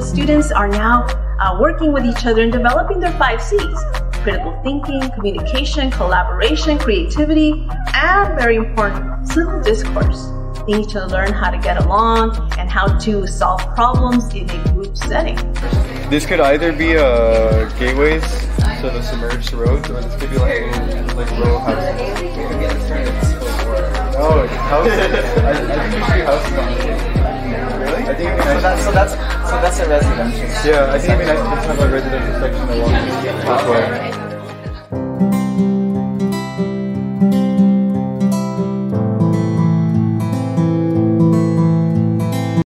students are now uh, working with each other and developing their five C's critical thinking, communication, collaboration, creativity, and very important, civil discourse. They need to learn how to get along and how to solve problems in a group setting. This could either be a gateways, so the submerged roads, or this could be like like rural housing. Oh, it's houses. I, I think you should house Really? I think it'd So nice. that's so that's so that's a residential. Yeah, I think it'd be nice to just have a residential section along this way.